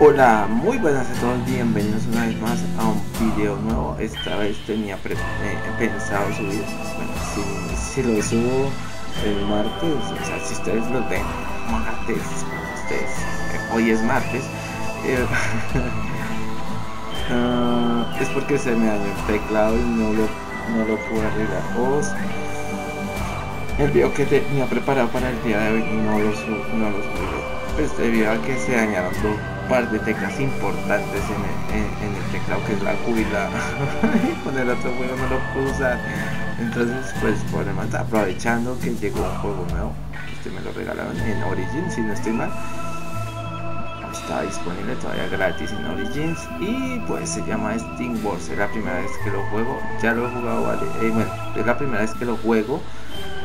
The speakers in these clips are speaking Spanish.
Hola, muy buenas a todos, bienvenidos una vez más a un video nuevo. Esta vez tenía eh, pensado subir, bueno, si, lo subo el martes, o sea, si ustedes lo ven martes, ustedes, hoy es martes, eh, uh, es porque se me dañó el teclado y no lo, no lo pude arreglar. O el video que tenía preparado para el día de hoy no lo, subo, no lo subí, pues debido a que se dañaron dos par de teclas importantes en el, teclado que es la Q y con el otro juego no lo puedo usar. Entonces pues por demás aprovechando que llegó un juego nuevo este me lo regalaron en Origins si no estoy mal. Está disponible todavía gratis en Origins y pues se llama Steam Wars es la primera vez que lo juego. Ya lo he jugado vale eh, bueno es la primera vez que lo juego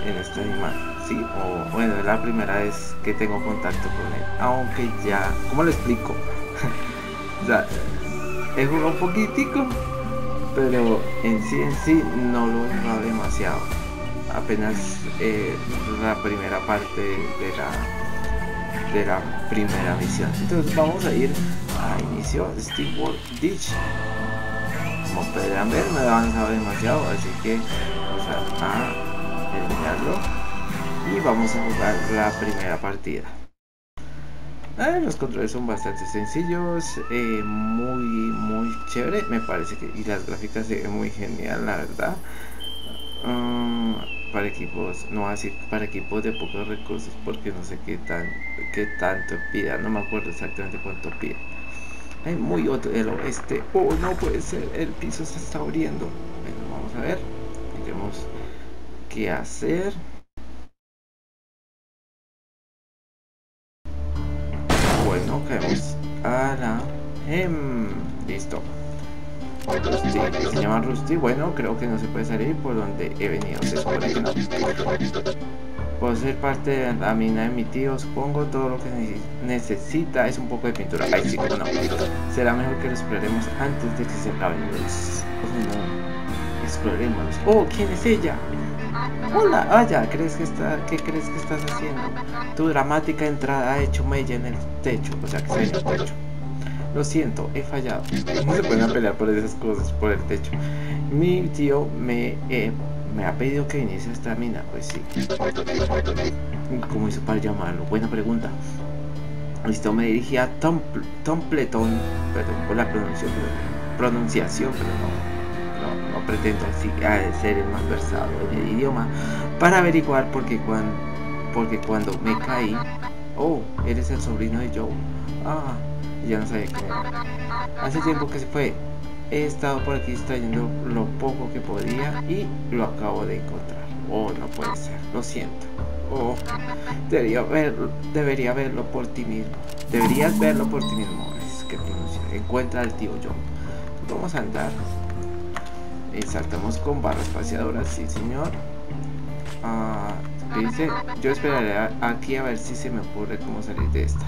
en esta imagen sí, o bueno, es la primera vez que tengo contacto con él, aunque ya, ¿cómo lo explico? o sea, he un poquitico, pero en sí en sí no lo he jugado demasiado. Apenas eh, la primera parte de la de la primera misión. Entonces vamos a ir a inicio World Ditch. Como podrán ver, me he avanzado demasiado, así que vamos a eliminarlo y vamos a jugar la primera partida. Ah, los controles son bastante sencillos, eh, muy muy chévere, me parece que y las gráficas se muy genial, la verdad. Ah, para equipos, no así para equipos de pocos recursos, porque no sé qué tan qué tanto pida, no me acuerdo exactamente cuánto pide. Hay muy otro el oeste. Oh, no puede ser, el piso se está abriendo. Bueno, vamos a ver. Tenemos qué hacer. caemos a la... Em, listo. Rusty, se llama Rusty. Bueno, creo que no se puede salir por donde he venido. Se supone que no. Puedo ser parte de la mina de mi tío. Supongo todo lo que necesita es un poco de pintura. Ay, sí, no. Será mejor que lo exploremos antes de que se acaben los. No. Exploremos. Oh, ¿quién es ella? Hola, vaya, ¿crees que está, ¿qué crees que estás haciendo? Tu dramática entrada ha hecho mella en el techo, o sea que se en el techo. Lo siento, he fallado. No se pueden pelear por esas cosas, por el techo. Mi tío me, eh, me ha pedido que viniese a esta mina, pues sí. ¿Cómo hizo para llamarlo? Buena pregunta. Listo, me dirigí a Tom, Tompleton, perdón por la pronunciación, pronunciación, pero no pretendo así, ser el más versado en el idioma para averiguar porque cuando, porque cuando me caí, oh, eres el sobrino de Joe. Ah, ya no sabía quién era. Hace tiempo que se fue. He estado por aquí extrayendo lo poco que podía y lo acabo de encontrar. Oh, no puede ser, lo siento. Oh, debería, verlo, debería verlo por ti mismo. Deberías verlo por ti mismo. Es que pronuncia. Encuentra al tío Joe. Vamos a andar saltamos con barras espaciadoras, sí señor. Ah, dice, yo esperaré aquí a ver si se me ocurre cómo salir de esta.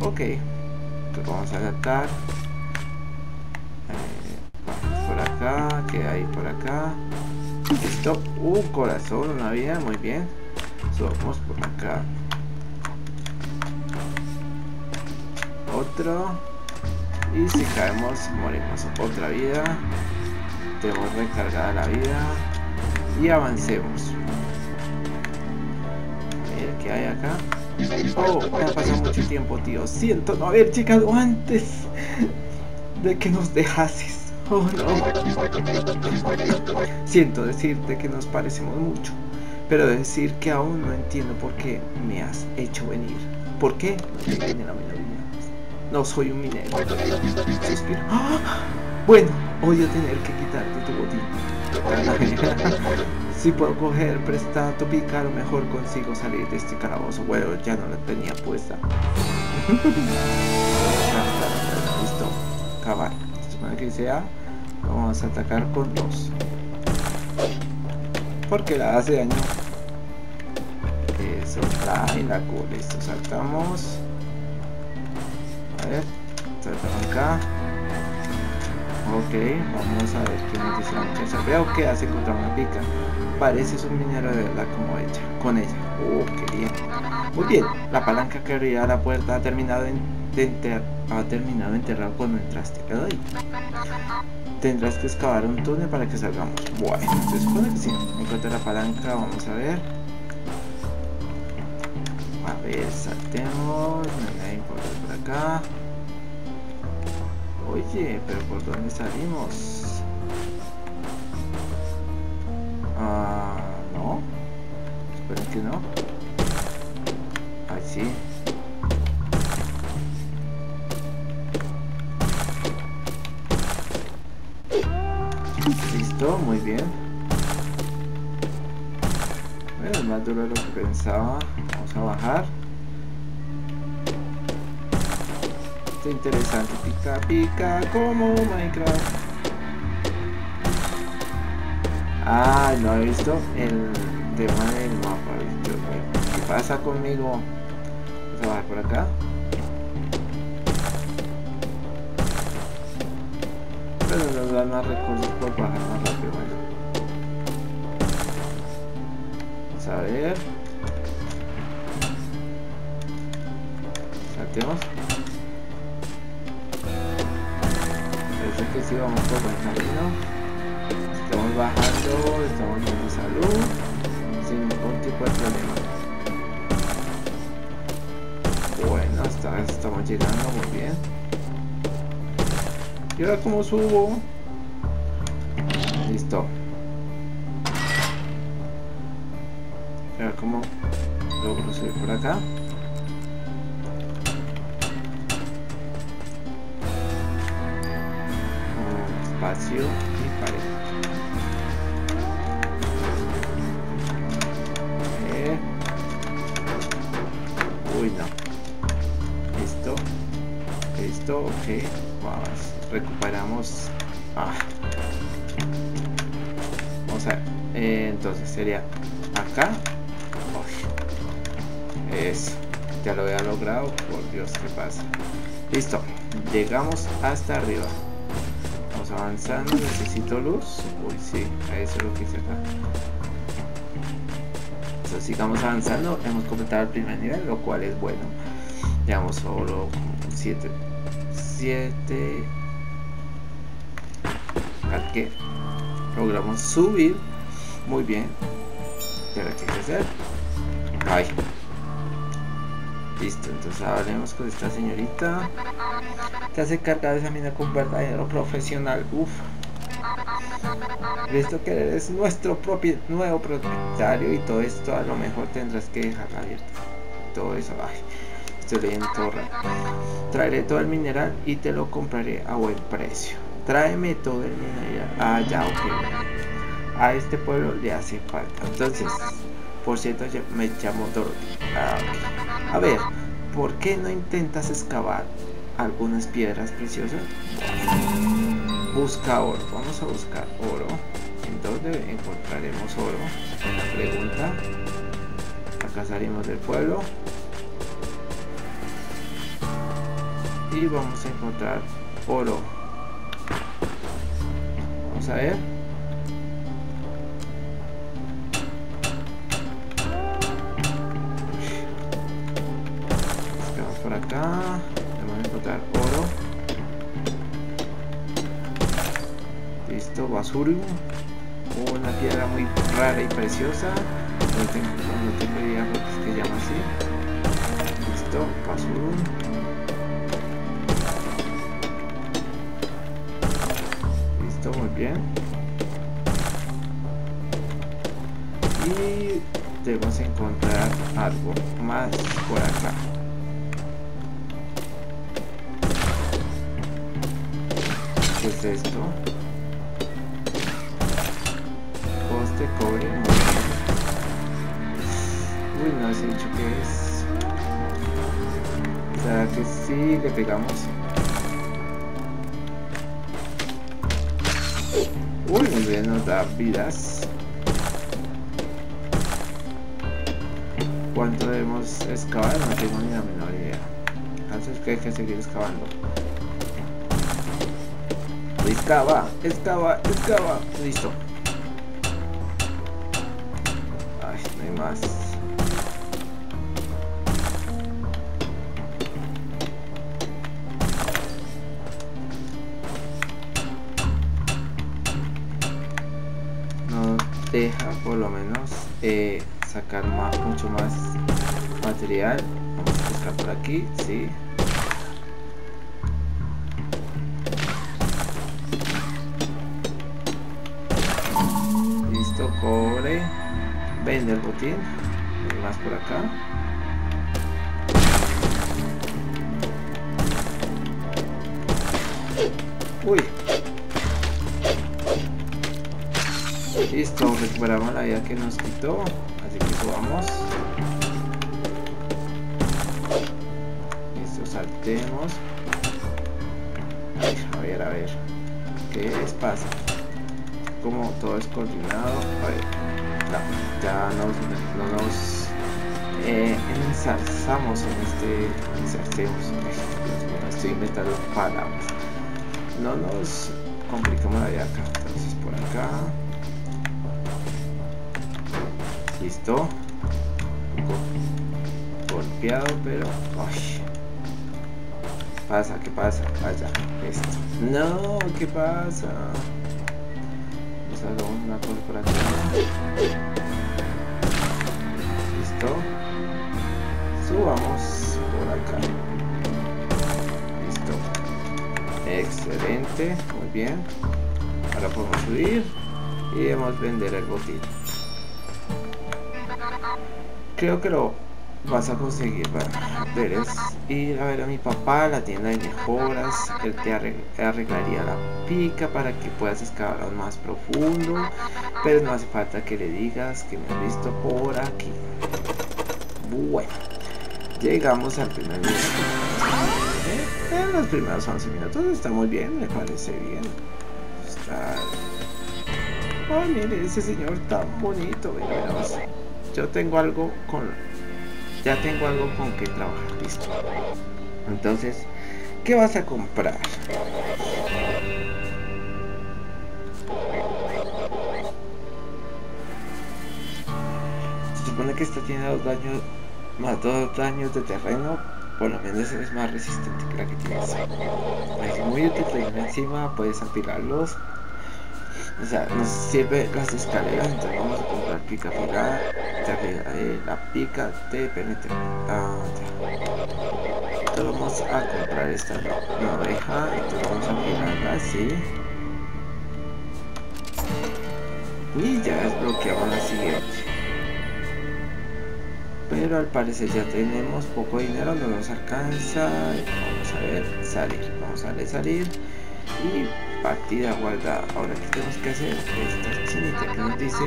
Ok, entonces vamos a saltar. Eh, por acá, que hay por acá. Listo, un corazón, una vida, muy bien. Subamos por acá. Otro. Y si caemos, morimos. Otra vida tenemos recargada la vida y avancemos. A ver qué hay acá oh ha pasado mucho tiempo tío. Siento no haber llegado antes de que nos dejases. Oh no. Siento decirte que nos parecemos mucho pero decir que aún no entiendo por qué me has hecho venir. ¿por qué? no soy un minero. Suspiro. ¡Ah! Bueno, odio tener que quitarte tu botín. si puedo coger prestado tu pica, a lo mejor consigo salir de este calabozo. Bueno, ya no la tenía puesta. Listo, acabar. Para que sea, vamos a atacar con dos. Porque la hace daño. Eso, trae la cool. Listo, saltamos. A ver, saltamos acá. Ok, vamos a ver qué nos dice la muchacha. Veo que hace contra una pica. Pareces un minero de verdad como ella, con ella. Oh, qué bien. Muy bien, la palanca que abría la puerta ha terminado, en, de ha terminado enterrado cuando entraste. Ay. Tendrás que excavar un túnel para que salgamos. Bueno, se supone que sí. Encuentra la palanca, vamos a ver. A ver, saltemos. No hay por acá. Oye, pero ¿por dónde salimos? Ah, no. Esperen que no. Ahí sí. Listo, muy bien. Bueno, más duro de lo que pensaba. Vamos a bajar. Interesante. Pica, pica, como Minecraft. Ah, no he visto el tema del mapa. ¿Qué pasa conmigo? Vamos a bajar por acá. Pero nos dan más recursos por bajar más rápido. Bueno. Vamos a ver. Saltemos. Que sí vamos por buen camino. Estamos bajando, estamos en salud, sin ningún tipo de problema. Bueno, hasta estamos llegando muy bien. Y ahora cómo subo. Listo. Y ahora cómo logro subir por acá. Y pared. Eh. Uy, no. Listo. Listo, ok. Vamos. Recuperamos. Ah. Vamos a ver. Eh, entonces sería acá. Uy. Eso. Ya lo había logrado. Por Dios, ¿qué pasa? Listo. Llegamos hasta arriba avanzando, necesito luz. Uy, sí, eso es lo que hice acá. Sigamos avanzando, hemos completado el primer nivel, lo cual es bueno. Llevamos solo 7. 7. que logramos subir. Muy bien. ¿Y ahora qué hay que hacer? Ay. Listo, entonces hablemos con esta señorita. Te hace cargar esa mina con verdadero profesional. Uf. Visto que eres nuestro propio nuevo propietario y todo esto a lo mejor tendrás que dejar abierto. Todo eso, ay, estoy leyendo todo Traeré todo el mineral y te lo compraré a buen precio. Tráeme todo el mineral. Ah, ya, ok. A este pueblo le hace falta. Entonces, por cierto, me llamo Dorothy. Ah, a ver, ¿por qué no intentas excavar algunas piedras preciosas? Busca oro. Vamos a buscar oro. ¿En dónde encontraremos oro? Una pregunta. Acá salimos del pueblo. Y vamos a encontrar oro. Vamos a ver. Acá. Vamos a encontrar oro. Listo, basurium. Una piedra muy rara y preciosa. No tengo, no tengo idea lo que se llama así. Listo, basurium. Listo, muy bien. Y debemos encontrar algo más por acá. Es esto? Poste, cobre, Uy, no sé dicho que es. ¿Será que sí le pegamos? Uy, muy bien, nos da vidas. ¿Cuánto debemos excavar? No tengo ni la menor idea. Entonces que hay que seguir excavando. Excava, excava, excava. Listo. más. No deja por lo menos eh, sacar más, mucho más material. Vamos a buscar por aquí, sí. Listo, cobre. Vende el botín. Más por acá. Uy. Listo, recuperamos la vida que nos quitó. Así que subamos. Listo, saltemos. a ver, a ver. ¿Qué les pasa? Como todo es coordinado. A ver. ya nos, no nos eh, ensalzamos en este. Ensalcemos. Estoy inventando palabras. No nos complicamos la vida acá. Entonces por acá. Listo. golpeado, pero... Ay. Pasa, ¿qué pasa? Vaya, esto. No, ¿qué pasa? Dar una cosa por acá. Listo. Subamos por acá. Listo. Excelente, muy bien. Ahora podemos subir y debemos vender el botín creo que lo vas a conseguir, ir a ver a mi papá a la tienda de mejoras. Él te arreglaría la pica para que puedas excavar más profundo. Pero no hace falta que le digas que me has visto por aquí. Bueno, llegamos al primer minuto. Eh, en los primeros 11 minutos está muy bien, me parece bien. Está. Ay, mire, ese señor tan bonito, yo tengo algo con ya tengo algo con que trabajar listo. Entonces ¿qué vas a comprar? se supone que esta tiene dos daños más dos daños de terreno por lo menos es más resistente que la que tienes es muy útil tener encima puedes apilarlos. O sea, nos sirve las escaleras, entonces vamos a comprar pica eh, la pica de penetra. Ah, entonces vamos a comprar esta oveja, entonces vamos a afilarla así. Y ya desbloqueamos la siguiente. Pero al parecer ya tenemos poco dinero, no nos alcanza. Vamos a ver, salir. Vamos a ver salir. Y partida guardada. Ahora, ¿qué tenemos que hacer? Esta chinita que nos dice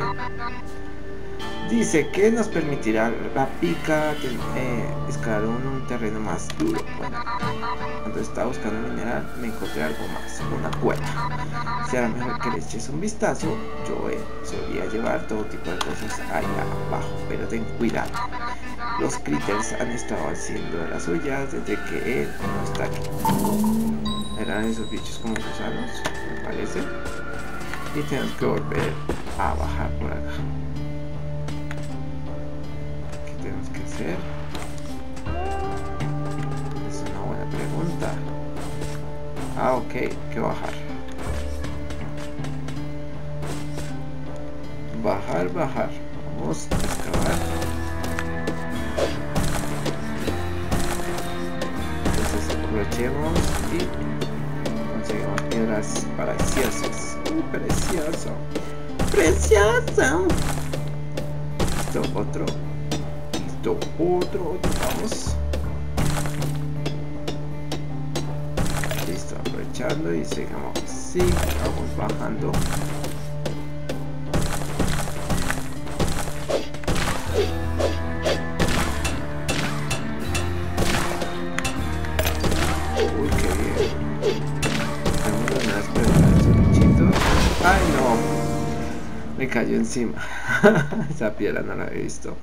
Dice que nos permitirá la pica eh, escalar un, un, terreno más duro. Bueno, cuando estaba buscando mineral me encontré algo más, una cueva. Será mejor que le eches un vistazo. Yo eh, solía llevar todo tipo de cosas allá abajo, pero ten cuidado. Los critters han estado haciendo las suyas desde que él no está aquí. Eran esos bichos como gusanos, me parece. Y tenemos que volver a bajar por acá. Es una buena pregunta. Ah, ok, que bajar. Bajar, bajar. Vamos a excavar. Entonces aprovechemos y conseguimos piedras preciosas. ¡Uy, precioso! ¡Precioso! Esto, otro otro, otro, vamos. Listo, aprovechando y sigamos así, vamos bajando. Ay, no. Me cayó encima. Esa piedra no la he visto.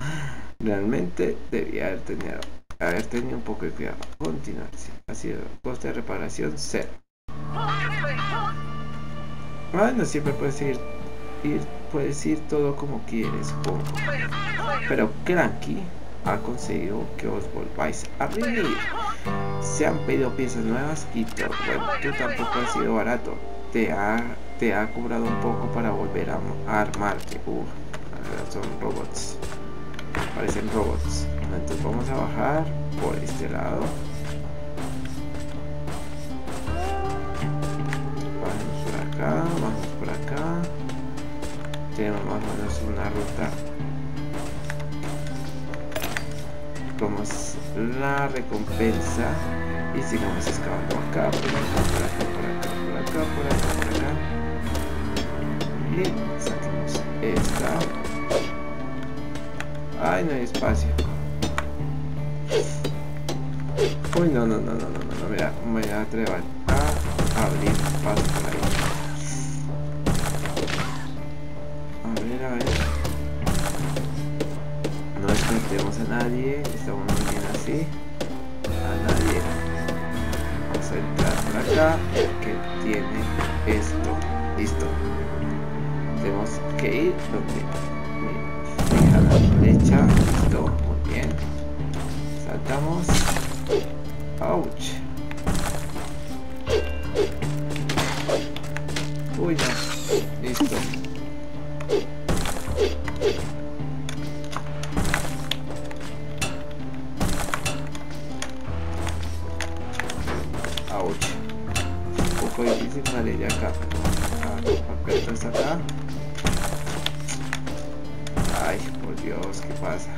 Realmente debía haber tenido, haber tenido un poco de cuidado. Continuar, sí. Ha sido coste de reparación cero. Bueno, siempre puedes ir, ir puedes ir todo como quieres. Pero Cranky ha conseguido que os volváis a reunir. Se han pedido piezas nuevas y todo. Bueno, tú tampoco has sido barato. Te ha, te ha cobrado un poco para volver a, armarte. Uh, son robots. Parecen robots. Entonces vamos a bajar por este lado. Vamos por acá, vamos por acá. Tenemos más o menos una ruta como la recompensa y sigamos excavando acá, por acá, por acá, por acá, por acá, por acá, por acá. Y saquemos esta. Ay, no hay espacio. Uy, no, no, no, no, no, no, mira, me voy a atrever a abrir paso por ahí. A ver, a ver. No desconfiemos a nadie, estamos bien así. A nadie. Vamos a entrar por acá, que tiene esto. Listo. Tenemos que ir donde derecha. Listo, muy bien. Saltamos. Ouch. Uy, no. Listo. Ouch. Un poco difícil salir de acá. Ah, estás acá. Por Dios, ¿qué pasa?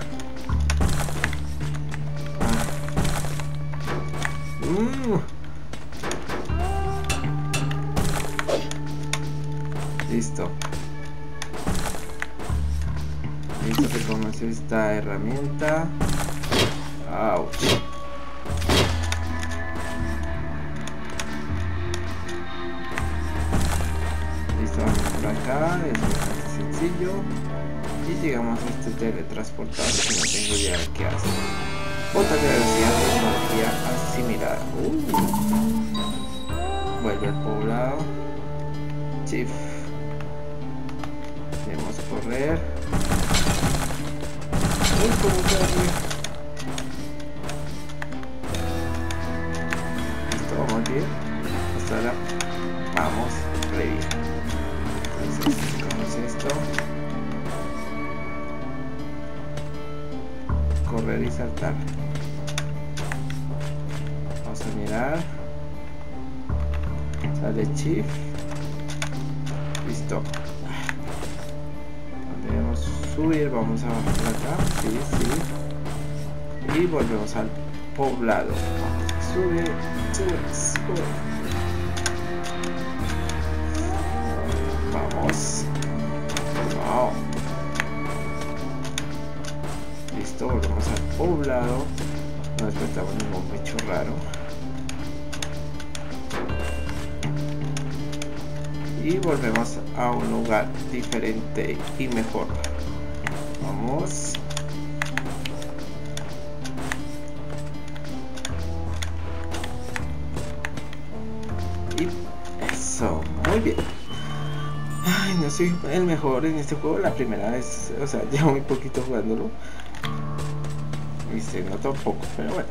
Mm. Listo. Listo que conoce esta herramienta. Ouch. Listo, vamos por acá. Es sencillo. Y llegamos a este teletransportador que no tengo idea de qué hace. Otra velocidad de tecnología asimilada. Uh. Vuelve al poblado. Chief. Debemos correr. Uy, Listo, vamos bien. Hasta ahora vamos re bien. Entonces, sacamos esto. Correr y saltar. Vamos a mirar. Sale Chief. Listo. Debemos subir, vamos a bajar acá. Sí, sí. Y volvemos al poblado. Sube, sube, sube. Vamos. Wow. Volvemos al poblado. No despertamos ningún bicho raro. y volvemos a un lugar diferente y mejor vamos y eso muy bien Ay, no soy el mejor en este juego la primera vez o sea llevo muy poquito jugándolo y se nota un poco pero bueno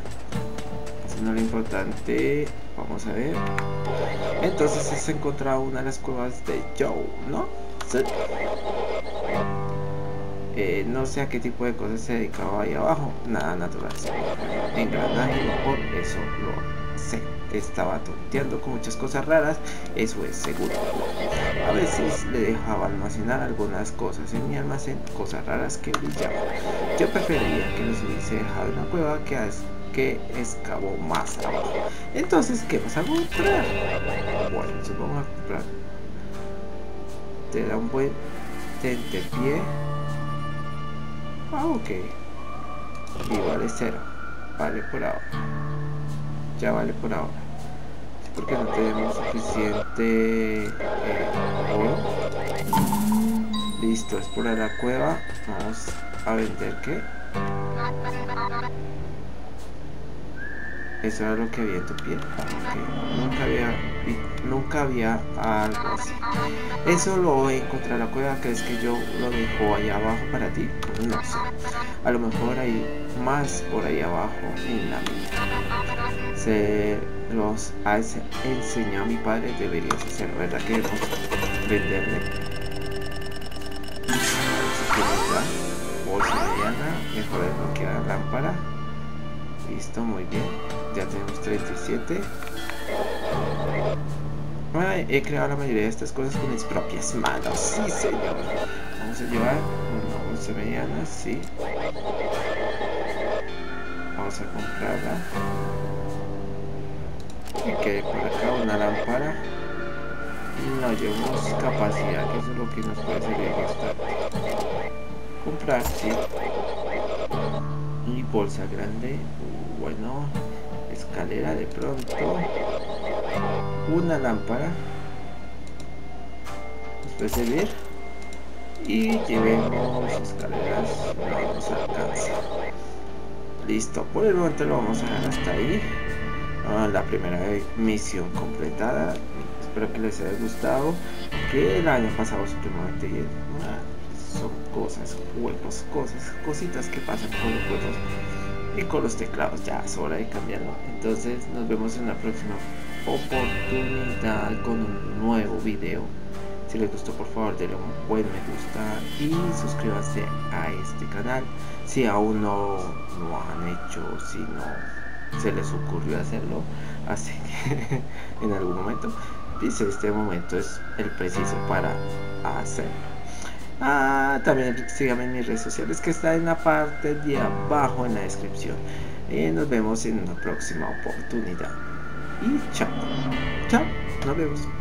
eso no es lo importante vamos a ver entonces has encontrado una de las cuevas de Joe, ¿no? Eh, no sé a qué tipo de cosas se dedicaba ahí abajo. Nada natural. Engranaje, por eso lo sé. Estaba tonteando con muchas cosas raras, eso es seguro. A veces le dejaba almacenar algunas cosas en mi almacén, cosas raras que brillaban. Yo preferiría que los hubiese dejado en la cueva que que excavó más. Entonces, ¿qué vas a comprar? Bueno, vamos a comprar. Te da un buen pie Ah, ok. Y vale cero. Vale por ahora. Ya vale por ahora. Porque no tenemos suficiente eh, oro. Listo, explorar la cueva. Vamos a vender qué. eso era lo que había en tu pie. nunca había, nunca había algo así. Eso lo voy a encontrar la cueva. ¿Crees que yo lo dejo allá abajo para ti? No sé. A lo mejor hay más por ahí abajo en la mina. Se los ha enseñado mi padre. Deberías hacer, ¿verdad? Que venderle. Bolsa mediana. Mejor desbloquear la lámpara. Listo, muy bien ya tenemos 37 he creado la mayoría de estas cosas con mis propias manos sí señor vamos a llevar una bolsa mediana sí vamos a comprarla ok por acá una lámpara no llevamos capacidad que eso es lo que nos puede servir bastante. Comprar sí. Y bolsa grande bueno escalera de pronto. Una lámpara. Nos puede servir. Y llevemos escaleras no nos alcanza. Listo por el momento lo vamos a dejar hasta ahí la primera misión completada. Espero que les haya gustado. Que el año pasado bien ah, son cosas juegos cosas cositas que pasan con los juegos y con los teclados. Ya es hora de cambiarlo. Entonces nos vemos en la próxima oportunidad con un nuevo video. Si les gustó por favor denle un buen me gusta y suscríbanse a este canal. Si aún no lo han hecho si no se les ocurrió hacerlo así que en algún momento dice este momento es el preciso para hacerlo Ah, también síganme en mis redes sociales que está en la parte de abajo en la descripción. Y nos vemos en una próxima oportunidad. Y chao. Chao. Nos vemos.